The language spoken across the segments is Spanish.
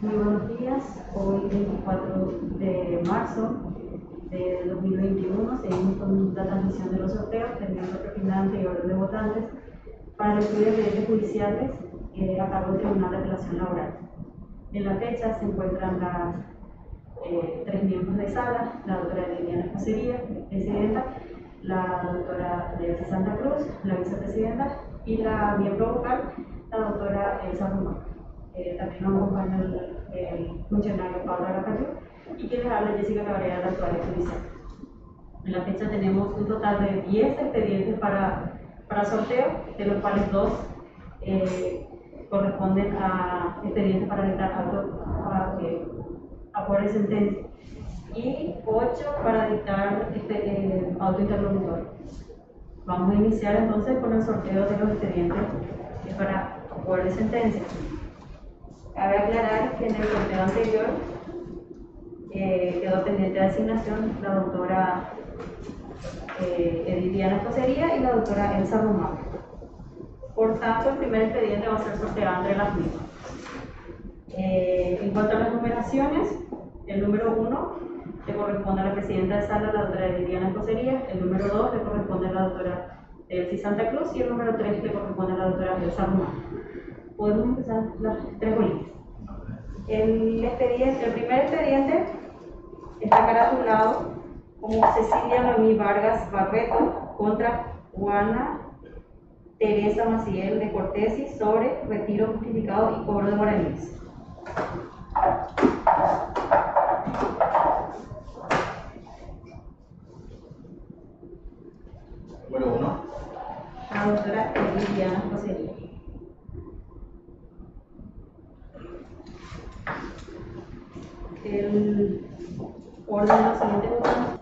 Muy buenos días. Hoy, 24 de marzo de 2021, seguimos con la transmisión de los sorteos, teniendo y orden de votantes para el estudio de leyes judiciales eh, a cargo del Tribunal de Relación Laboral. En la fecha se encuentran las eh, tres miembros de sala, la doctora Liliana Escocería, presidenta, la doctora de Santa Cruz, la vicepresidenta, y la miembro vocal, la doctora Elsa Román. Eh, también nos acompaña el, funcionario Pablo Aracayú y quien les habla Jessica Cabrera, la actual judicial. En la fecha tenemos un total de 10 expedientes para, para sorteo, de los cuales dos eh, corresponden a expedientes para dictar auto a, eh, a de sentencia y 8 para dictar este, eh, auto interlocutor. Vamos a iniciar entonces con el sorteo de los expedientes para acuerdo de sentencia. Cabe aclarar que en el sorteo anterior eh, quedó pendiente de asignación la doctora eh, Edith y la doctora Elsa Román. Por tanto, el primer expediente va a ser sorteado entre las mismas. Eh, en cuanto a las numeraciones, el número 1 le corresponde a la presidenta de sala, la doctora Liliana Escocería, el número 2 le corresponde a la doctora Elsie Santa Cruz y el número 3 le corresponde a la doctora Elsa Román. Podemos empezar las tres bolitas. El, expediente, el primer expediente está caratulado como Cecilia Noemí Vargas Barreto contra Juana Teresa Maciel de Cortesi sobre retiro justificado y cobro de guaraníes. Número uno. La doctora Liliana José. El orden de los siguientes votantes.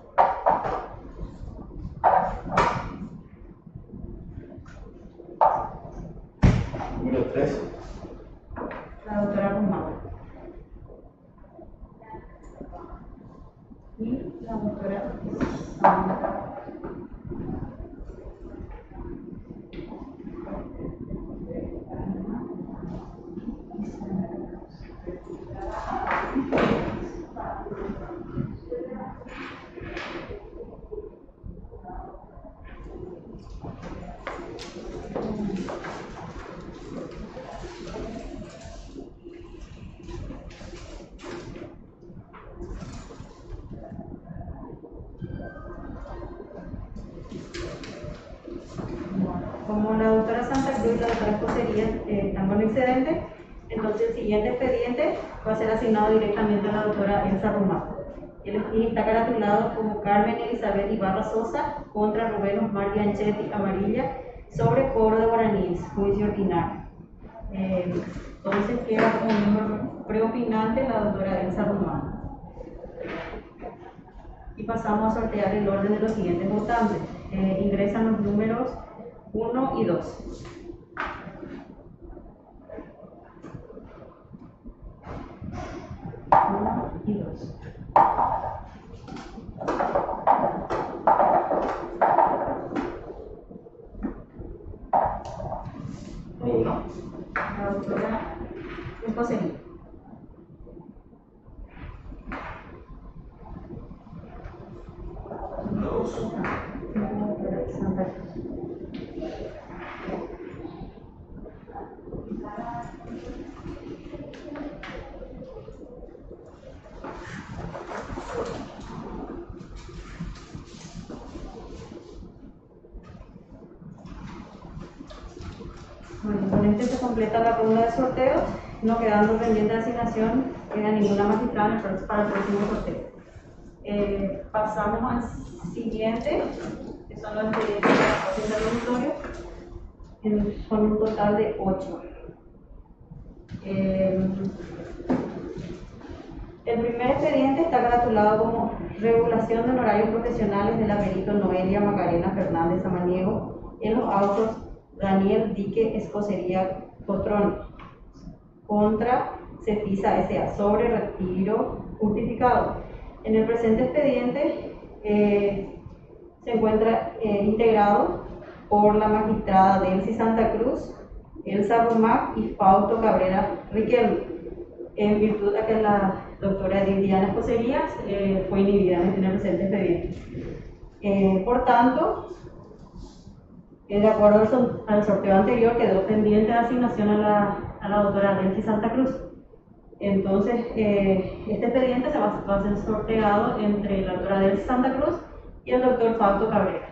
Número tres. La doctora Román. Y la doctora Sandra. Como la doctora Santa Cruz y la doctora Escocería eh, están con excedente, entonces el siguiente expediente va a ser asignado directamente a la doctora Elsa Román. Y está caratulado como Carmen Elizabeth Ibarra Sosa contra Rubén Osmar Bianchetti Amarilla sobre cobro de guaraníes, juicio ordinario. Eh, entonces queda como preopinante la doctora Elsa Román. Y pasamos a sortear el orden de los siguientes votantes. Eh, ingresan los números 1 y 2. Uno y dos. Número uno. La doctora Escocería. Número dos. La doctora Santa Cruz. Bueno, con este se completa la ronda de sorteos, no quedando pendiente de asignación, queda ninguna magistrada para el próximo sorteo. Eh, pasamos al siguiente, que son los expedientes de la en- con un total de 8. el primer expediente está gratulado como regulación de honorarios profesionales de la perito Noelia Macarena Fernández Samaniego en los autos Daniel Dique Escocería Cotrón contra Cefisa S.A. sobre retiro justificado. En el presente expediente eh, se encuentra eh, integrado por la magistrada Delcy Santa Cruz Elsa Rumac y Fausto Cabrera Riquelme, en virtud de que la doctora Diana Escocerías eh, fue inhibida en el presente expediente. Eh, por tanto, de acuerdo al, al sorteo anterior, quedó pendiente de asignación a la, a la doctora Delcy Santa Cruz. Entonces, eh, este expediente se va, va a ser sorteado entre la doctora Delcy Santa Cruz y el doctor Fausto Cabrera.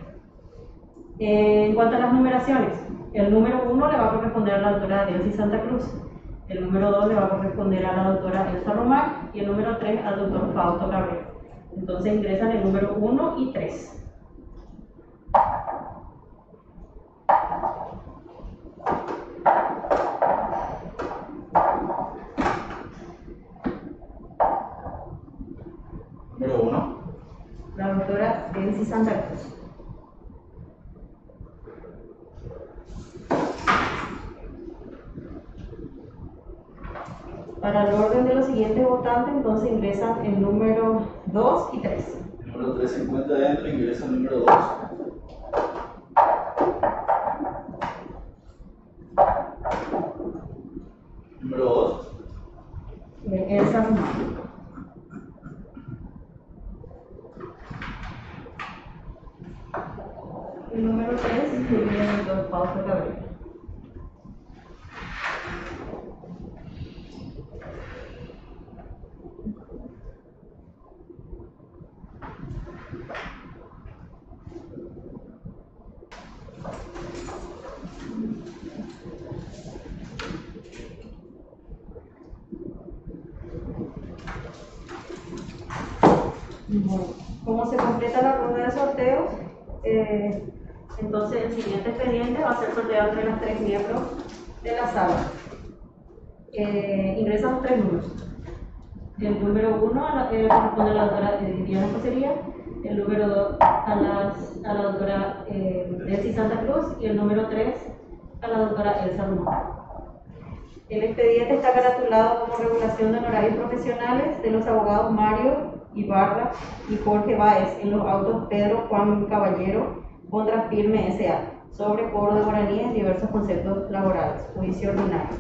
Eh, en cuanto a las numeraciones, el número 1 le va a corresponder a la doctora Delcy Santa Cruz, el número 2 le va a corresponder a la doctora Elsa Román y el número 3 al doctor Fausto Cabrera. Entonces ingresan el número 1 y 3. Número 1. La doctora Delcy Santa Cruz. Para el orden de los siguientes votantes, entonces ingresan el número 2 y 3. El número 3 se encuentra dentro, ingresa el número 2. Número 2. Elsa Román. El número 3 incluye el doctor Fausto Cabrera. Bueno, como se completa la ronda sorteos, eh, entonces el siguiente expediente va a ser sorteado entre las tres miembros de la sala. Eh, ingresan los tres números. El número uno a la- eh, corresponde a la doctora eh, Diana Cosería, el número dos a, las- a la doctora eh, Delcy Santa Cruz y el número tres a la doctora Elsa Román. El expediente está caratulado como regulación de honorarios profesionales de los abogados Mario Ibarra y Jorge Báez en los autos Pedro Juan Caballero contra Firme S.A. sobre cobro de guaraníes en diversos conceptos laborales, juicio ordinario.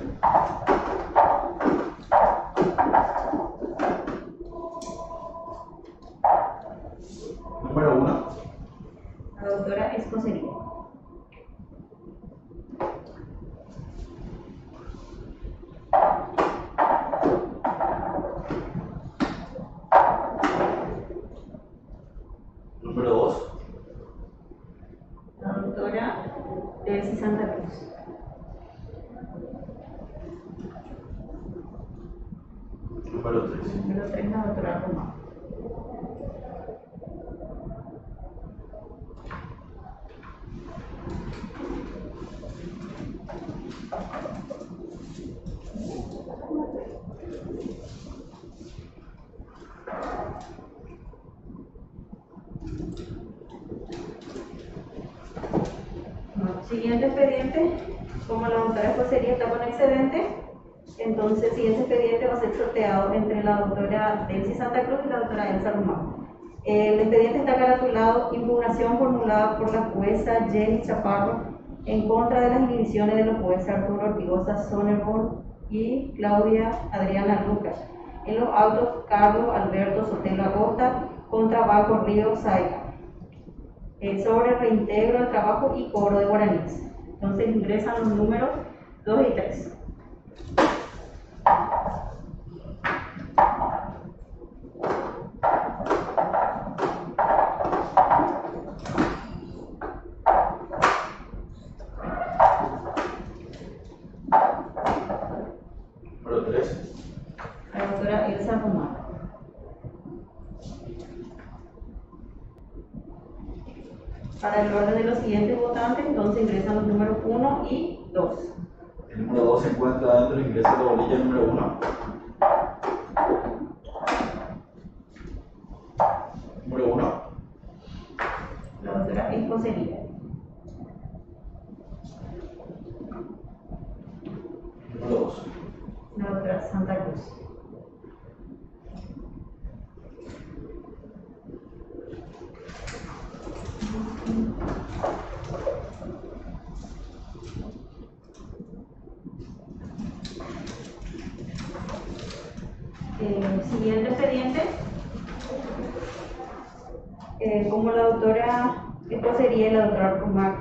Número 1. La doctora. Número 2. La doctora Delcy Santa Cruz. Número 3. Número 3, la doctora Román. Bueno, Siguiente expediente, como la doctora Escocería está con excedente, entonces siguiente expediente va a ser sorteado entre la doctora Delcy Santa Cruz y la doctora Elsa Román. El expediente está caratulado impugnación formulada por la jueza Jenny Chaparro en contra de las inhibiciones de los jueces Arturo Ortigosa Sonneborn y Claudia Adriana Lucas en los autos Carlos Alberto Sotelo Acosta contra Baco Río Saica sobre reintegro del trabajo y cobro de guaraníes. Entonces ingresan los números 2 y 3. Número 3. La doctora Elsa Román. Para el orden de los siguientes votantes, entonces ingresan los números 1 y 2. El número 2 se encuentra dentro, ingresa la bolilla número 1. Número 1. La doctora Escocería. Número 2. La doctora Santa Cruz. eh, como la doctora Escocería y la doctora Rumac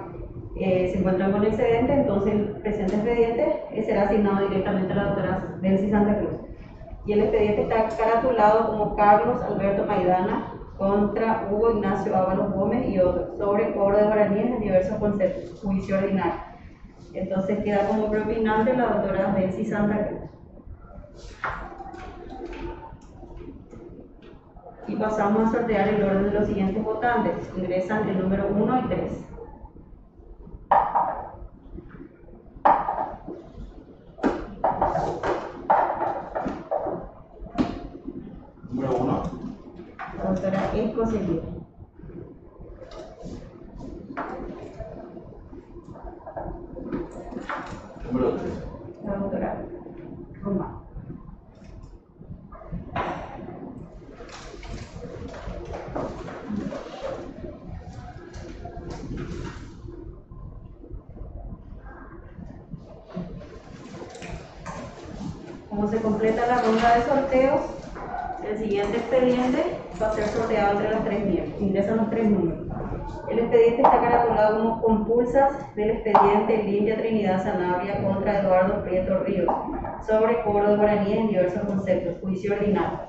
eh, se encuentran con excedente, entonces el presente expediente será asignado directamente a la doctora Delcy Santa Cruz. Y el expediente está caratulado como Carlos Alberto Maidana contra Hugo Ignacio Ábalos Gómez y otros sobre cobro de guaraníes en diversos conceptos, juicio ordinario. Entonces queda como propinante la doctora Delcy Santa Cruz. Y pasamos a sortear el orden de los siguientes votantes. Ingresan el número 1 y 3. Número 1. La doctora Escocería. Número 3. La doctora Roma. Como se completa la ronda de sorteos, el siguiente expediente va a ser sorteado entre los tres miembros. Ingresan los tres números. El expediente está caratulado como compulsas del expediente Limpia Trinidad Sanabria contra Eduardo Prieto Ríos sobre cobro de guaraníes en diversos conceptos, juicio ordinario.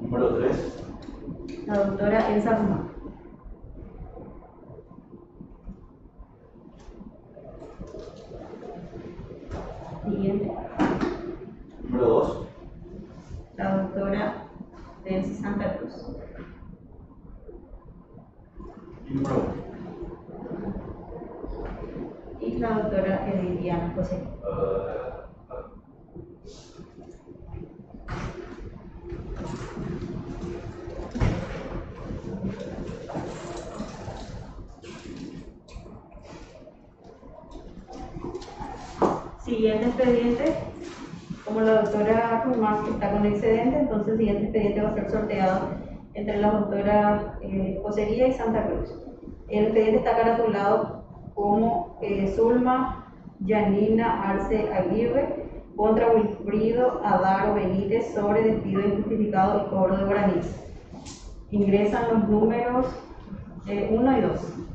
Número 3. La doctora Elsa Román. Siguiente. Número 2. La doctora Delcy Santa Cruz. Y número 1. Y la doctora Ediliana José. Siguiente expediente, como la doctora Román está con excedente, entonces el siguiente expediente va a ser sorteado entre la doctora eh, Josería y Santa Cruz. El expediente está caratulado como eh, Zulma Yanina Arce Aguirre contra Wilfrido Adaro Benítez sobre despido injustificado y cobro de guaraníes. Ingresan los números 1 y 2.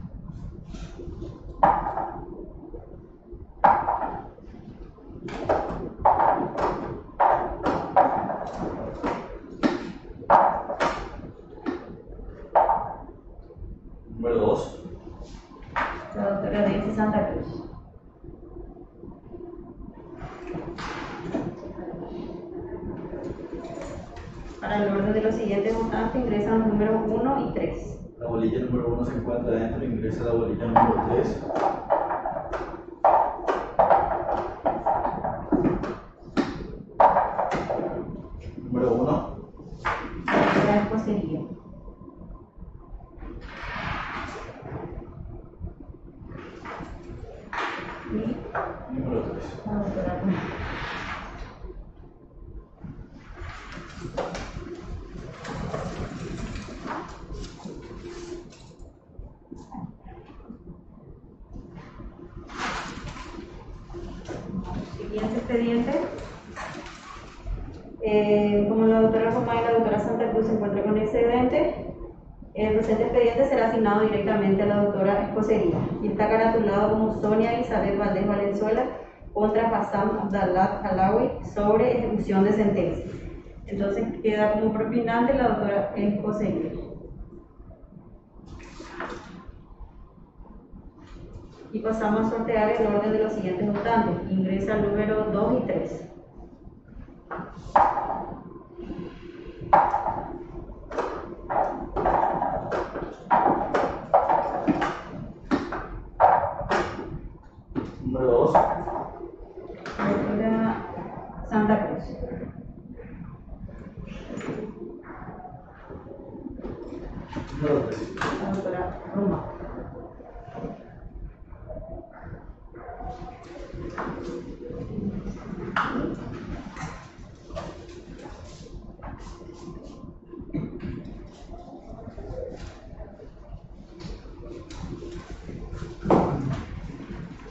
Número 2. La doctora Delcy Santa Cruz. Para el orden de los siguientes votantes ingresan los números 1 y 3. La bolilla número 1 se encuentra dentro. Ingresa la bolilla número 3. Número 1. La doctora Escocería. Y Número 3. la doctora Román. Siguiente expediente. Eh, como la doctora Román y la doctora Santa Cruz se encuentran con excedente, el presente expediente será asignado directamente a la doctora Escocería y está caratulado como Sonia Elizabeth Valdés Valenzuela contra Bassam Abdallah Alawi sobre ejecución de sentencia. Entonces queda como propinante la doctora Escocería. Y pasamos a sortear el orden de los siguientes votantes. Ingresa el número 2 y 3. Número 2. Doctora Santa Cruz. Número 3. La doctora Roma.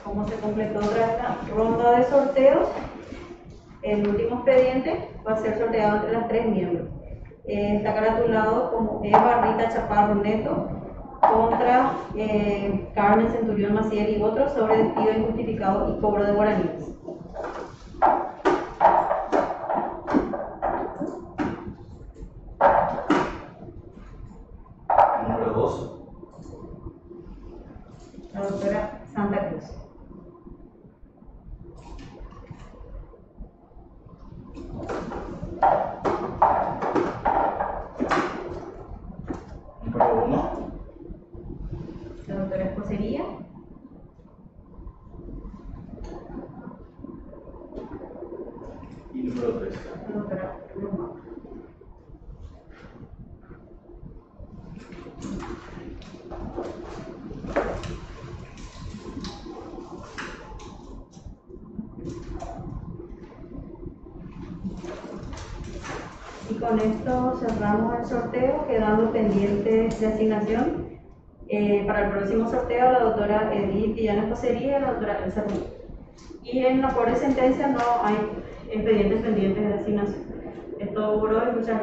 Como se completó otra ronda de sorteos, El último expediente va a ser sorteado entre las tres miembros. Eh, está caratulado como Eva Rita Chaparro Neto contra eh, Carmen Centurión Maciel y otros sobre despido injustificado y cobro de guaraníes. Número 2. La doctora Santa Cruz. Número 1. La doctora Escocería. Y número 3. La doctora Luma. Y con esto cerramos el sorteo, quedando pendientes de asignación. Eh, para el próximo sorteo, la doctora Edith Villana Escocería y la doctora Elsa Rubio. Y en la pobre sentencia no hay expedientes pendientes de asignación. Es todo hoy, muchas gracias.